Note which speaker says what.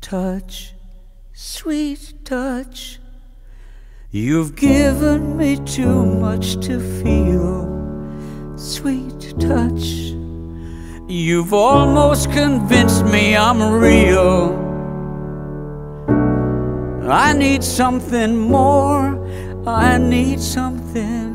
Speaker 1: touch, sweet touch. You've given me too much to feel, sweet touch. You've almost convinced me I'm real. I need something more, I need something.